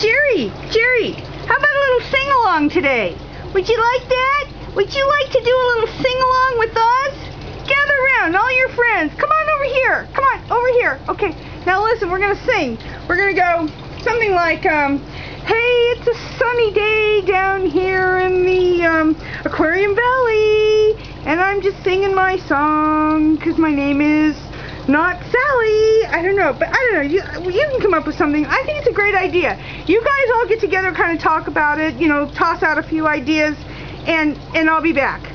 Jerry, Jerry, how about a little sing-along today? Would you like that? Would you like to do a little sing-along with us? Gather around, all your friends. Come on over here. Come on, over here. Okay, now listen, we're going to sing. We're going to go something like, um, Hey, it's a sunny day down here in the um, Aquarium Valley, and I'm just singing my song because my name is not Sally. I don't know, but I don't know. You you can come up with something. I think it's a great idea. You guys all get together, kind of talk about it. You know, toss out a few ideas, and and I'll be back.